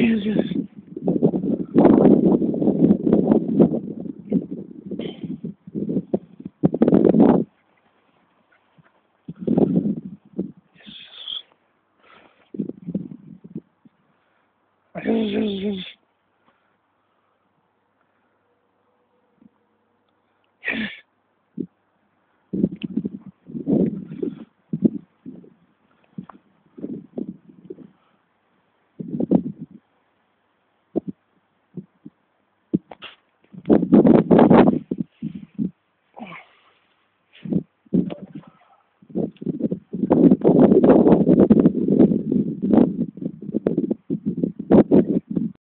Jesus. Jesus.